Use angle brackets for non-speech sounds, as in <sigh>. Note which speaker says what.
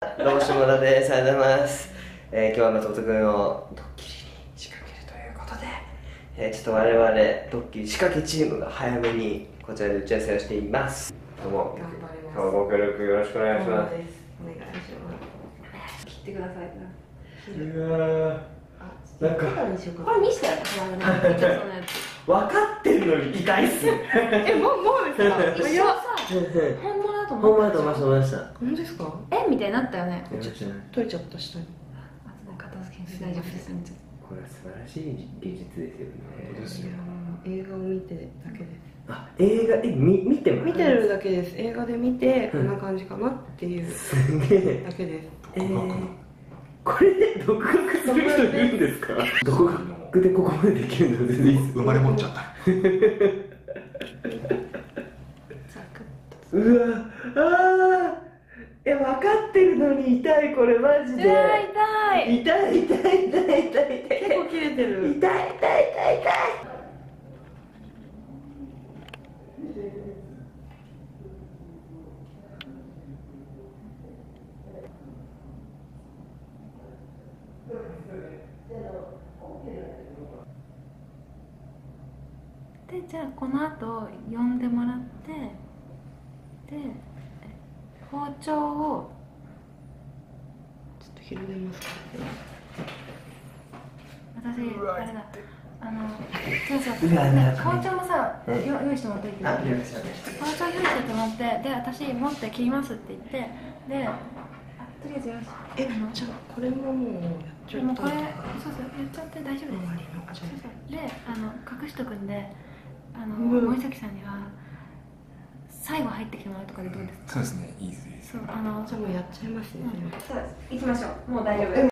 Speaker 1: どうも下田です。ありがとうございます。えー、今日は松本君をドッキリに仕掛けるということで、えー、ちょっと我々ドッキリ仕掛けチームが早めにこちらで打ち合わせをしています。どうも、
Speaker 2: 頑張ります。
Speaker 1: 今日もご協力よろしくお願いします。
Speaker 2: ですお願いします。切ってくださいな。
Speaker 1: うわ
Speaker 2: あ
Speaker 1: なんか。
Speaker 2: これ見して <laughs>
Speaker 1: 分かってるのに痛いっす。<laughs>
Speaker 2: えもうもうですか？いやさ本と思った
Speaker 1: ほんまだと思いました思いました。
Speaker 2: 本当ですか？
Speaker 3: え？みたいになったよね。
Speaker 1: やりましたね
Speaker 2: 取れちゃった下に。
Speaker 3: 後で片付けして大丈夫です。
Speaker 1: これは素晴らしい技術ですよね。
Speaker 2: いやー映画を見てだけで。
Speaker 1: 映画、え、み見てます？
Speaker 2: 見てるだけです。映画で見てこんな感じかなっていう。
Speaker 1: すげえ。
Speaker 2: だけです。
Speaker 1: えー、これで独学する人いるんですか？独学でここまでできるの全然
Speaker 4: 生まれ持っちゃった <laughs>
Speaker 1: うわあーえ分かってるのに痛いこれマジで。
Speaker 3: 痛い。
Speaker 1: 痛い痛い痛い痛い痛い
Speaker 2: 結構切れてる。
Speaker 1: 痛い痛い痛い痛い。
Speaker 3: でじゃあこの後呼んでもらってで包丁を。
Speaker 2: ちょっと広げますか
Speaker 3: 私あれだ。あの包丁もさ
Speaker 1: うん。
Speaker 3: よ用意してもらっていい
Speaker 1: あ、よろしくお願いし
Speaker 3: 包丁用意してもらってで私持って切りますって言って。であとりあえずよろし。い
Speaker 2: えじゃあこれももうやっちゃ
Speaker 3: でもこれそうそうやっちゃって大丈夫です。そうそう。であの隠しとくんであの
Speaker 2: うん。
Speaker 3: 森崎さんには最後入ってきてもらうとかでどうですか？
Speaker 4: そうですね。いいです
Speaker 3: そうあの
Speaker 2: じゃあもうやっちゃいますね。
Speaker 3: そう行きましょう。もう大丈夫